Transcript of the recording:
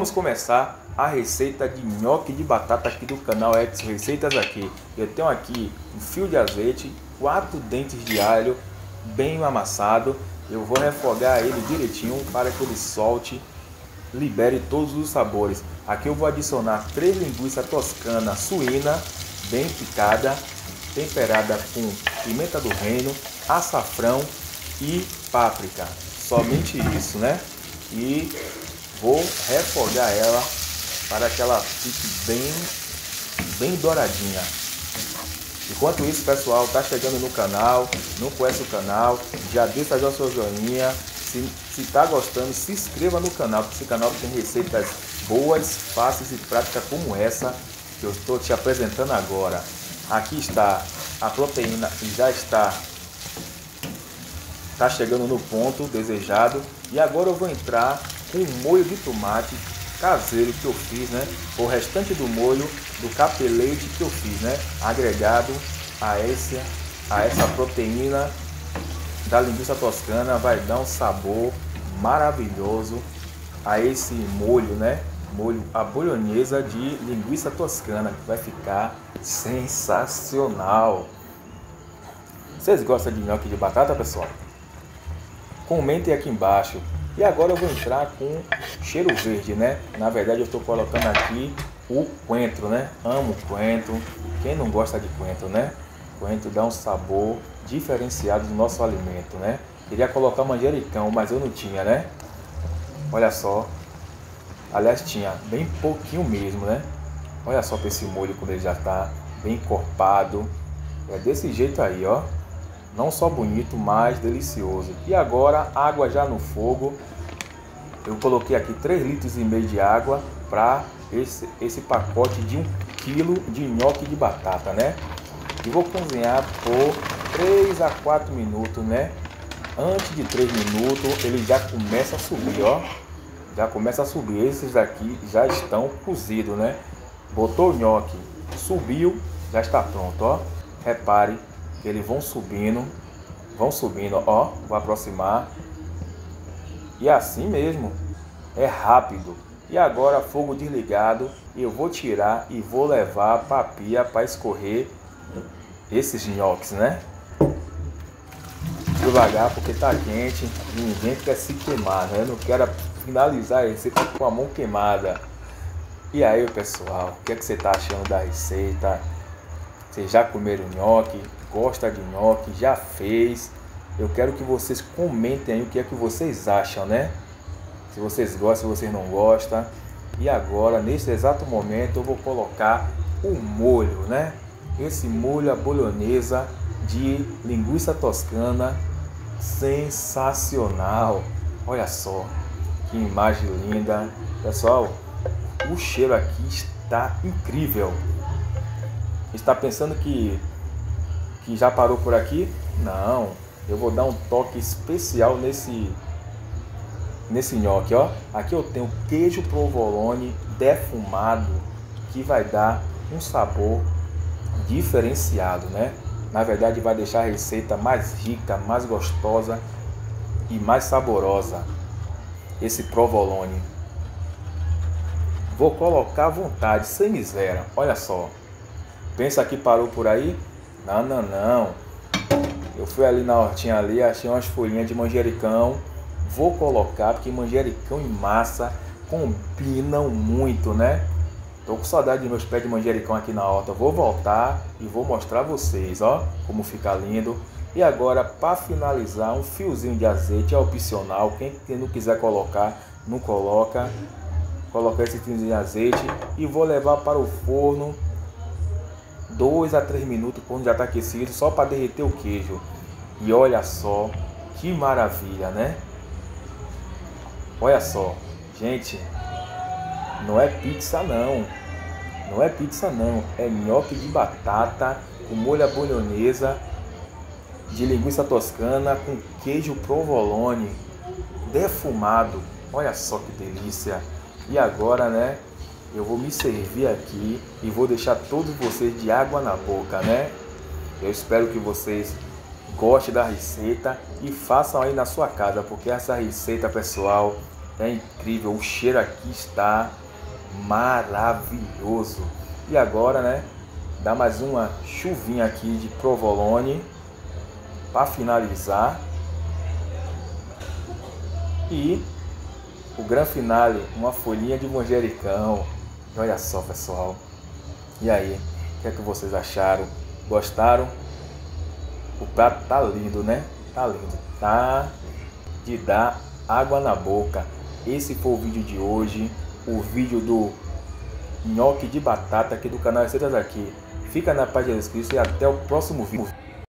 Vamos começar a receita de nhoque de batata aqui do canal X Receitas aqui. Eu tenho aqui um fio de azeite, quatro dentes de alho bem amassado. Eu vou refogar ele direitinho para que ele solte, libere todos os sabores. Aqui eu vou adicionar três linguiças toscana suína bem picada, temperada com pimenta do reino, açafrão e páprica. Somente isso, né? E vou refogar ela para que ela fique bem, bem douradinha. Enquanto isso, pessoal, tá chegando no canal, não conhece o canal, já deixa já o seu joinha. Se, se tá gostando, se inscreva no canal, porque esse canal tem receitas boas, fáceis e práticas como essa que eu estou te apresentando agora. Aqui está a proteína e já está tá chegando no ponto desejado. E agora eu vou entrar com molho de tomate caseiro que eu fiz, né? O restante do molho do capelete que eu fiz, né? Agregado a essa, a essa proteína da linguiça toscana vai dar um sabor maravilhoso a esse molho, né? Molho a bolonhesa de linguiça toscana que vai ficar sensacional. Vocês gostam de nhoque de batata, pessoal? Comentem aqui embaixo. E agora eu vou entrar com cheiro verde, né? Na verdade eu estou colocando aqui o coentro, né? Amo coentro. Quem não gosta de coentro, né? Coentro dá um sabor diferenciado do nosso alimento, né? Queria colocar manjericão, mas eu não tinha, né? Olha só. Aliás, tinha bem pouquinho mesmo, né? Olha só para esse molho quando ele já está bem encorpado. É desse jeito aí, ó não só bonito, mas delicioso. E agora, água já no fogo. Eu coloquei aqui 3 litros e meio de água para esse, esse pacote de 1 quilo de nhoque de batata, né? E vou cozinhar por 3 a 4 minutos, né? Antes de 3 minutos, ele já começa a subir, ó. Já começa a subir. Esses daqui já estão cozidos, né? Botou o nhoque, subiu, já está pronto, ó. Repare eles vão subindo, vão subindo, ó, vou aproximar. E assim mesmo, é rápido. E agora fogo desligado, eu vou tirar e vou levar para a pia para escorrer esses nhoques, né? Devagar porque tá quente, ninguém quer se queimar, né? Eu não quero finalizar a receita com a mão queimada. E aí, pessoal, o que, é que você tá achando da receita? Vocês já comeram nhoque? Gosta de nhoque, já fez. Eu quero que vocês comentem aí o que é que vocês acham, né? Se vocês gostam, se vocês não gostam. E agora, nesse exato momento, eu vou colocar o molho, né? Esse molho a bolonhesa de linguiça toscana sensacional. Olha só que imagem linda. Pessoal, o cheiro aqui está incrível. Está pensando que que já parou por aqui? Não, eu vou dar um toque especial nesse nesse nhoque, ó. Aqui eu tenho queijo provolone defumado que vai dar um sabor diferenciado, né? Na verdade vai deixar a receita mais rica, mais gostosa e mais saborosa. Esse provolone. Vou colocar à vontade, sem miséria. Olha só. Pensa que parou por aí? Não, não, não. Eu fui ali na hortinha ali, achei umas folhinhas de manjericão. Vou colocar, porque manjericão e massa combinam muito, né? Tô com saudade de meus pés de manjericão aqui na horta. Vou voltar e vou mostrar vocês, ó, como fica lindo. E agora, para finalizar, um fiozinho de azeite é opcional. Quem não quiser colocar, não coloca. Colocar esse fiozinho de azeite e vou levar para o forno 2 a 3 minutos quando já está aquecido, só para derreter o queijo. E olha só, que maravilha, né? Olha só, gente, não é pizza não, não é pizza não, é nhoque de batata com molho à bolonhesa, de linguiça toscana com queijo provolone defumado. Olha só que delícia! E agora, né? Eu vou me servir aqui e vou deixar todos vocês de água na boca, né? Eu espero que vocês gostem da receita e façam aí na sua casa, porque essa receita, pessoal, É incrível, o cheiro aqui está maravilhoso. E agora, né, dá mais uma chuvinha aqui de provolone para finalizar. E o gran finale, uma folhinha de manjericão. Olha só, pessoal. E aí, o que é que vocês acharam? Gostaram? O prato tá lindo, né? Tá lindo. Tá de dar água na boca. Esse foi o vídeo de hoje. O vídeo do nhoque de batata aqui do canal Receitas Aqui. Fica na página inscritos e até o próximo vídeo.